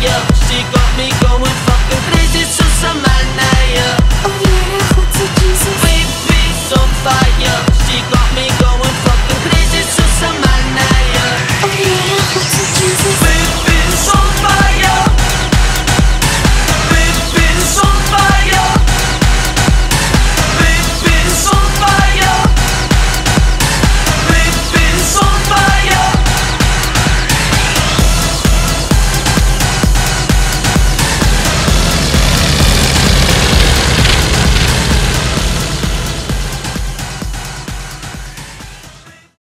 Yeah.